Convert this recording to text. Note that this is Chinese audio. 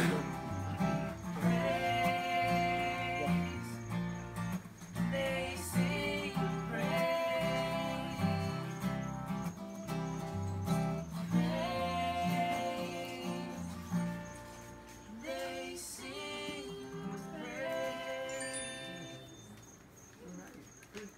う。